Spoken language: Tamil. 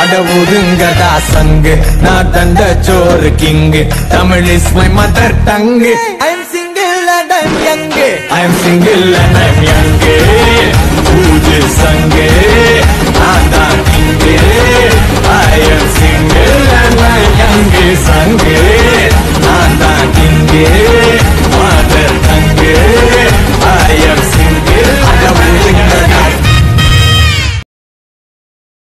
அட ஒதுங்கடா சங்கு நான் தந்த சோறு king. Tamil is my mother tongue I am single and I am young I am single and I am young